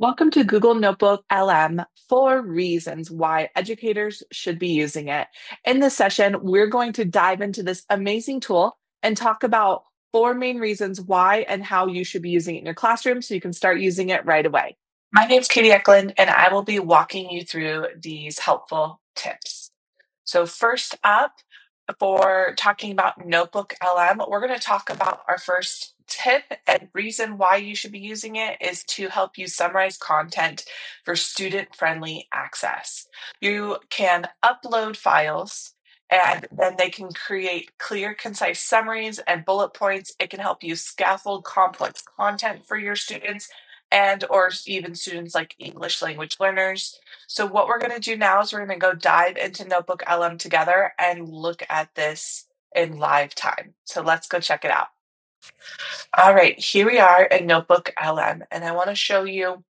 Welcome to Google Notebook LM, four reasons why educators should be using it. In this session, we're going to dive into this amazing tool and talk about four main reasons why and how you should be using it in your classroom so you can start using it right away. My name is Katie Eklund, and I will be walking you through these helpful tips. So, first up, for talking about Notebook LM, we're going to talk about our first tip and reason why you should be using it is to help you summarize content for student friendly access. You can upload files and then they can create clear, concise summaries and bullet points. It can help you scaffold complex content for your students and or even students like English language learners. So what we're going to do now is we're going to go dive into Notebook LM together and look at this in live time. So let's go check it out. All right, here we are in Notebook LM, and I want to show you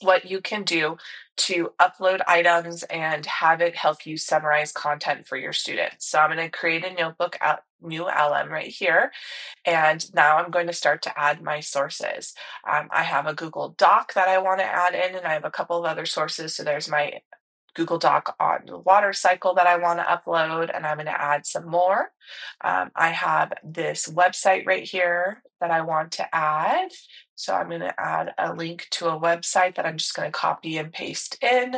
what you can do to upload items and have it help you summarize content for your students. So I'm going to create a notebook out new LM right here. And now I'm going to start to add my sources. Um, I have a Google Doc that I want to add in, and I have a couple of other sources. So there's my Google Doc on the water cycle that I want to upload, and I'm going to add some more. Um, I have this website right here that I want to add. So I'm going to add a link to a website that I'm just going to copy and paste in.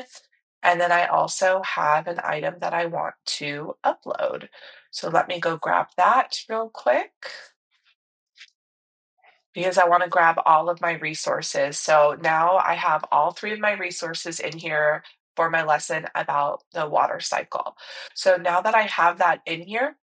And then I also have an item that I want to upload. So let me go grab that real quick because I want to grab all of my resources. So now I have all three of my resources in here for my lesson about the water cycle. So now that I have that in here,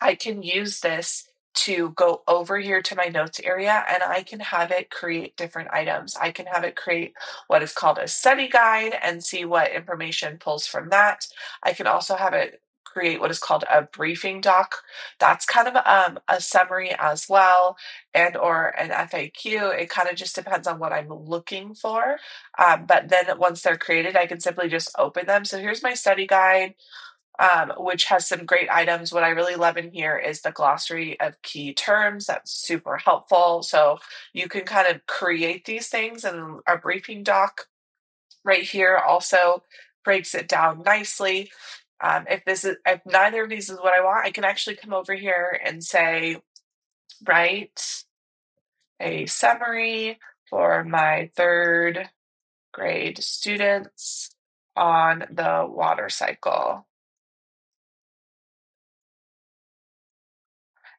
I can use this to go over here to my notes area and I can have it create different items. I can have it create what is called a study guide and see what information pulls from that. I can also have it create what is called a briefing doc. That's kind of um, a summary as well, and or an FAQ. It kind of just depends on what I'm looking for. Um, but then once they're created, I can simply just open them. So here's my study guide. Um, which has some great items. What I really love in here is the glossary of key terms. That's super helpful. So you can kind of create these things, and our briefing doc right here also breaks it down nicely. Um, if this is if neither of these is what I want, I can actually come over here and say, write a summary for my third grade students on the water cycle.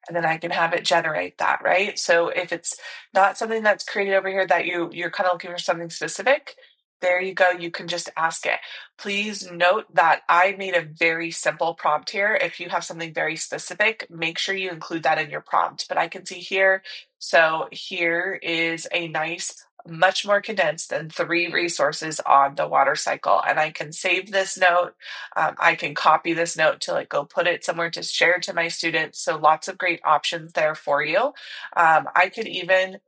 And then I can have it generate that, right? So if it's not something that's created over here that you you're kind of looking for something specific, there you go. You can just ask it. Please note that I made a very simple prompt here. If you have something very specific, make sure you include that in your prompt. But I can see here, so here is a nice, much more condensed than three resources on the water cycle. And I can save this note. Um, I can copy this note to like go put it somewhere to share to my students. So lots of great options there for you. Um, I could even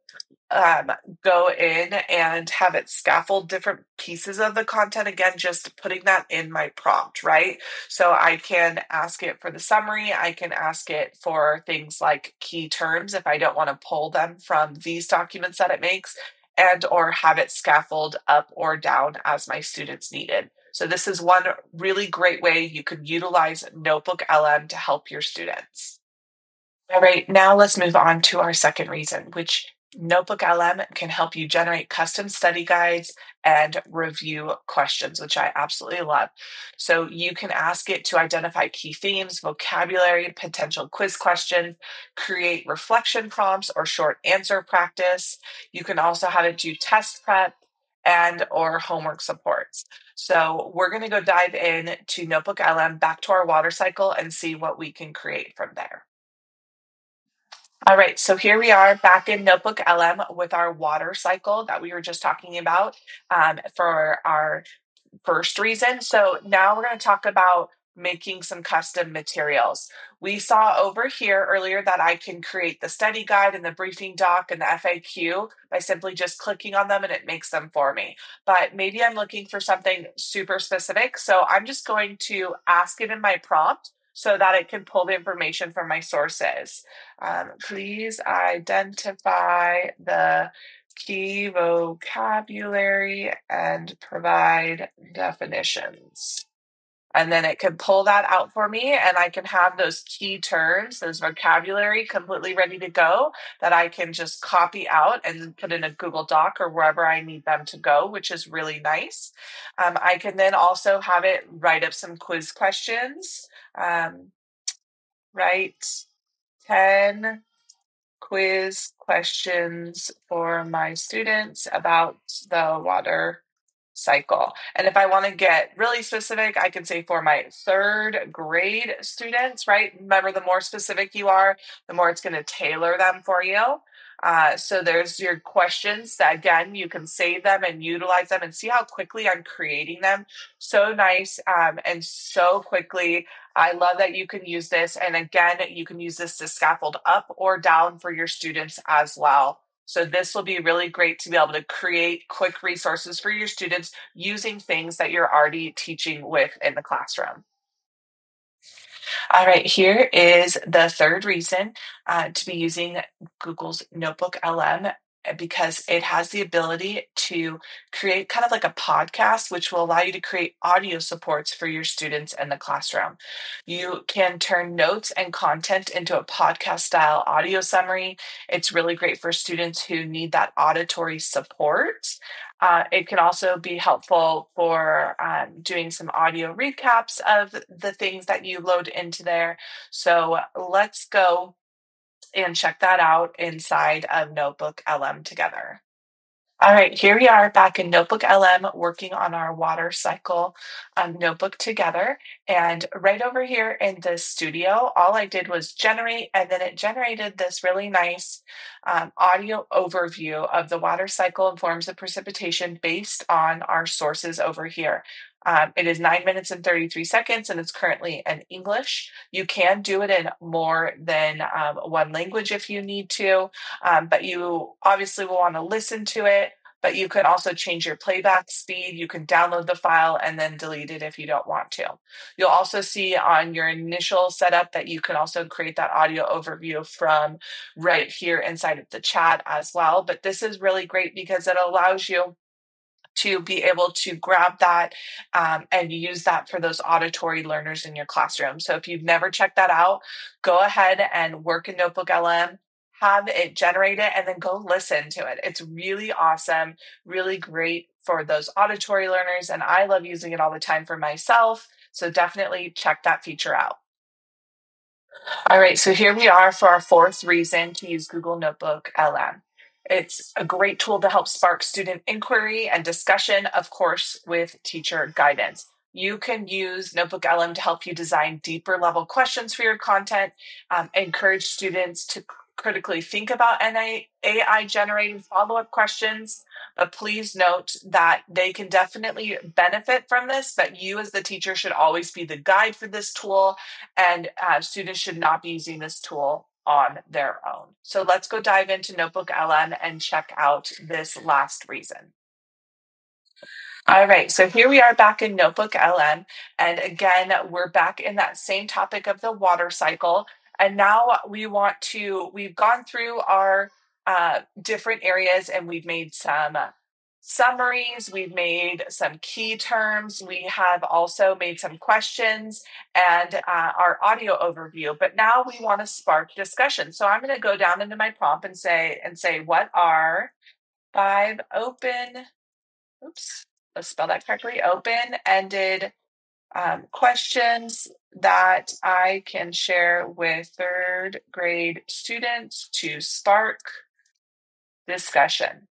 um, go in and have it scaffold different pieces of the content again just putting that in my prompt right so i can ask it for the summary i can ask it for things like key terms if i don't want to pull them from these documents that it makes and or have it scaffold up or down as my students needed. So this is one really great way you could utilize notebook lm to help your students. All right now let's move on to our second reason which Notebook LM can help you generate custom study guides and review questions, which I absolutely love. So you can ask it to identify key themes, vocabulary, potential quiz questions, create reflection prompts or short answer practice. You can also have it do test prep and or homework supports. So we're going to go dive in to Notebook LM back to our water cycle and see what we can create from there. All right, so here we are back in Notebook LM with our water cycle that we were just talking about um, for our first reason. So now we're going to talk about making some custom materials. We saw over here earlier that I can create the study guide and the briefing doc and the FAQ by simply just clicking on them and it makes them for me. But maybe I'm looking for something super specific. So I'm just going to ask it in my prompt so that it can pull the information from my sources. Um, please identify the key vocabulary and provide definitions. And then it can pull that out for me, and I can have those key terms, those vocabulary completely ready to go that I can just copy out and put in a Google Doc or wherever I need them to go, which is really nice. Um, I can then also have it write up some quiz questions. Um, write 10 quiz questions for my students about the water cycle. And if I want to get really specific, I can say for my third grade students, right? Remember, the more specific you are, the more it's going to tailor them for you. Uh, so there's your questions that again you can save them and utilize them and see how quickly I'm creating them. So nice um, and so quickly. I love that you can use this. And again, you can use this to scaffold up or down for your students as well. So this will be really great to be able to create quick resources for your students using things that you're already teaching with in the classroom. All right, here is the third reason uh, to be using Google's Notebook LM because it has the ability to create kind of like a podcast, which will allow you to create audio supports for your students in the classroom. You can turn notes and content into a podcast style audio summary. It's really great for students who need that auditory support. Uh, it can also be helpful for um, doing some audio recaps of the things that you load into there. So let's go and check that out inside of Notebook LM together. All right, here we are back in Notebook LM working on our water cycle um, notebook together. And right over here in the studio, all I did was generate, and then it generated this really nice um, audio overview of the water cycle and forms of precipitation based on our sources over here. Um, it is nine minutes and 33 seconds, and it's currently in English. You can do it in more than um, one language if you need to, um, but you obviously will want to listen to it but you can also change your playback speed. You can download the file and then delete it if you don't want to. You'll also see on your initial setup that you can also create that audio overview from right here inside of the chat as well. But this is really great because it allows you to be able to grab that um, and use that for those auditory learners in your classroom. So if you've never checked that out, go ahead and work in Notebook LM have it generate it and then go listen to it. It's really awesome, really great for those auditory learners. And I love using it all the time for myself. So definitely check that feature out. All right, so here we are for our fourth reason to use Google Notebook LM. It's a great tool to help spark student inquiry and discussion, of course, with teacher guidance. You can use Notebook LM to help you design deeper level questions for your content, um, encourage students to critically think about AI generated follow up questions, but please note that they can definitely benefit from this. But you, as the teacher, should always be the guide for this tool, and uh, students should not be using this tool on their own. So let's go dive into Notebook LM and check out this last reason. All right, so here we are back in Notebook LM. And again, we're back in that same topic of the water cycle. And now we want to, we've gone through our uh, different areas and we've made some summaries, we've made some key terms, we have also made some questions and uh, our audio overview. But now we want to spark discussion. So I'm going to go down into my prompt and say, and say, what are five open, oops, let's spell that correctly, open ended um, questions that I can share with third grade students to spark discussion.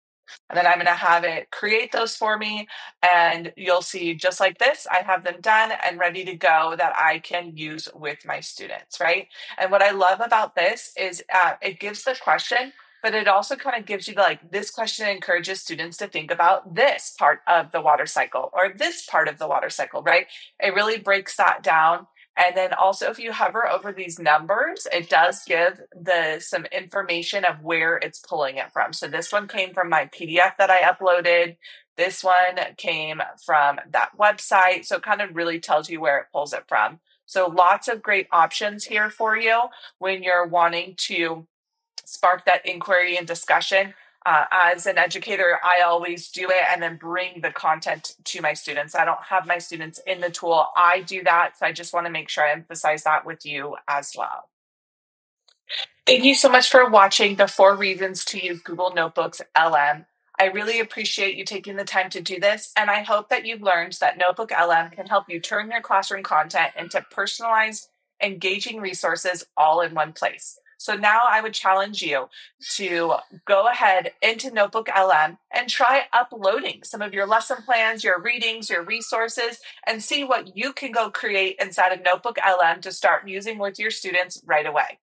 And then I'm going to have it create those for me. And you'll see just like this, I have them done and ready to go that I can use with my students, right? And what I love about this is uh, it gives the question, but it also kind of gives you like this question encourages students to think about this part of the water cycle or this part of the water cycle, right? It really breaks that down and then also if you hover over these numbers, it does give the some information of where it's pulling it from. So this one came from my PDF that I uploaded. This one came from that website. So it kind of really tells you where it pulls it from. So lots of great options here for you when you're wanting to spark that inquiry and discussion. Uh, as an educator, I always do it and then bring the content to my students. I don't have my students in the tool. I do that. So I just want to make sure I emphasize that with you as well. Thank you so much for watching the four reasons to use Google Notebooks LM. I really appreciate you taking the time to do this, and I hope that you've learned that Notebook LM can help you turn your classroom content into personalized, engaging resources all in one place. So now I would challenge you to go ahead into Notebook LM and try uploading some of your lesson plans, your readings, your resources, and see what you can go create inside of Notebook LM to start using with your students right away.